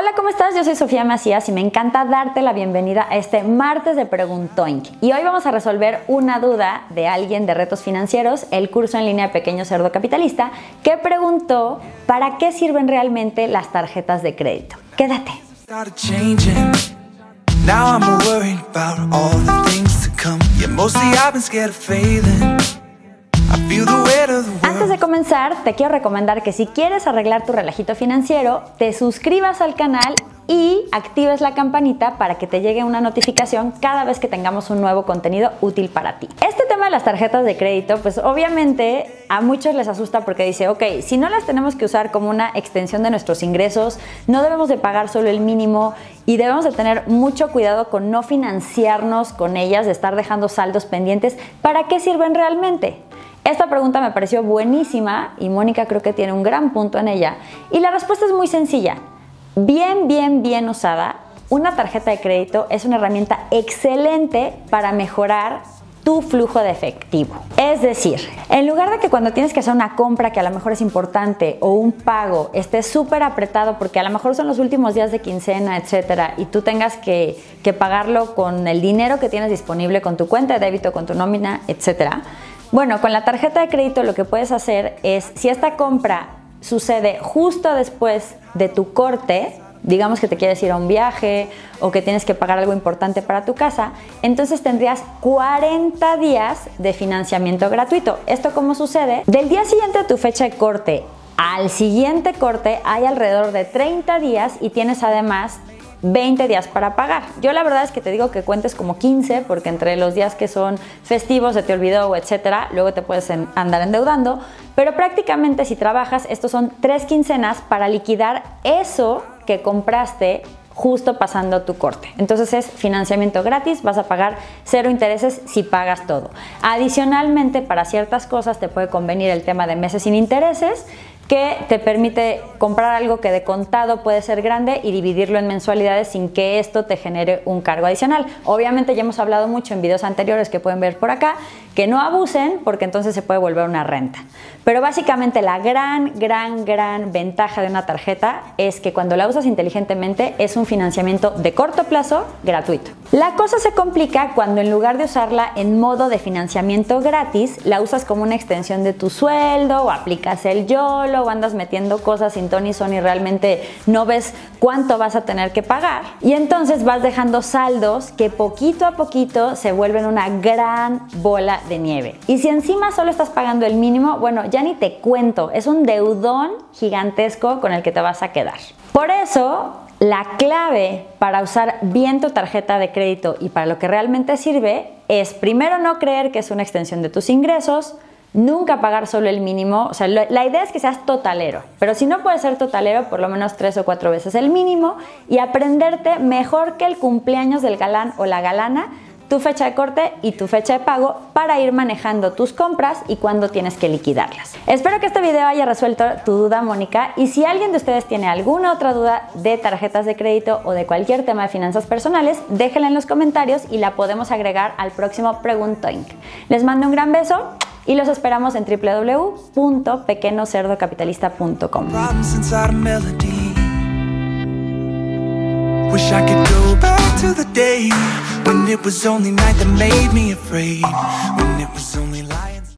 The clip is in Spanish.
Hola, ¿cómo estás? Yo soy Sofía Macías y me encanta darte la bienvenida a este martes de Preguntoink. Y hoy vamos a resolver una duda de alguien de retos financieros, el curso en línea Pequeño Cerdo Capitalista, que preguntó ¿para qué sirven realmente las tarjetas de crédito? Quédate. De comenzar, te quiero recomendar que si quieres arreglar tu relajito financiero, te suscribas al canal y actives la campanita para que te llegue una notificación cada vez que tengamos un nuevo contenido útil para ti. Este tema de las tarjetas de crédito, pues obviamente a muchos les asusta porque dice, ok, si no las tenemos que usar como una extensión de nuestros ingresos, no debemos de pagar solo el mínimo y debemos de tener mucho cuidado con no financiarnos con ellas, de estar dejando saldos pendientes. ¿Para qué sirven realmente? Esta pregunta me pareció buenísima y Mónica creo que tiene un gran punto en ella. Y la respuesta es muy sencilla. Bien, bien, bien usada, una tarjeta de crédito es una herramienta excelente para mejorar tu flujo de efectivo. Es decir, en lugar de que cuando tienes que hacer una compra que a lo mejor es importante o un pago esté súper apretado porque a lo mejor son los últimos días de quincena, etcétera, y tú tengas que, que pagarlo con el dinero que tienes disponible, con tu cuenta de débito, con tu nómina, etcétera, bueno, con la tarjeta de crédito lo que puedes hacer es, si esta compra sucede justo después de tu corte, digamos que te quieres ir a un viaje o que tienes que pagar algo importante para tu casa, entonces tendrías 40 días de financiamiento gratuito. ¿Esto cómo sucede? Del día siguiente a tu fecha de corte al siguiente corte hay alrededor de 30 días y tienes además 20 días para pagar. Yo la verdad es que te digo que cuentes como 15 porque entre los días que son festivos se te olvidó etcétera, luego te puedes andar endeudando, pero prácticamente si trabajas estos son tres quincenas para liquidar eso que compraste justo pasando tu corte. Entonces es financiamiento gratis, vas a pagar cero intereses si pagas todo. Adicionalmente, para ciertas cosas te puede convenir el tema de meses sin intereses que te permite comprar algo que de contado puede ser grande y dividirlo en mensualidades sin que esto te genere un cargo adicional. Obviamente ya hemos hablado mucho en videos anteriores que pueden ver por acá, que no abusen porque entonces se puede volver una renta. Pero básicamente la gran, gran, gran ventaja de una tarjeta es que cuando la usas inteligentemente es un financiamiento de corto plazo gratuito. La cosa se complica cuando en lugar de usarla en modo de financiamiento gratis, la usas como una extensión de tu sueldo o aplicas el YOLO o andas metiendo cosas sin ton y son y realmente no ves cuánto vas a tener que pagar. Y entonces vas dejando saldos que poquito a poquito se vuelven una gran bola de nieve. Y si encima solo estás pagando el mínimo, bueno, ya ni te cuento, es un deudón gigantesco con el que te vas a quedar. Por eso, la clave para usar bien tu tarjeta de crédito y para lo que realmente sirve es primero no creer que es una extensión de tus ingresos, nunca pagar solo el mínimo, o sea, la idea es que seas totalero, pero si no puedes ser totalero, por lo menos tres o cuatro veces el mínimo y aprenderte mejor que el cumpleaños del galán o la galana tu fecha de corte y tu fecha de pago para ir manejando tus compras y cuándo tienes que liquidarlas. Espero que este video haya resuelto tu duda, Mónica, y si alguien de ustedes tiene alguna otra duda de tarjetas de crédito o de cualquier tema de finanzas personales, déjenla en los comentarios y la podemos agregar al próximo Preguntoink. Les mando un gran beso y los esperamos en www.pequenocerdocapitalista.com.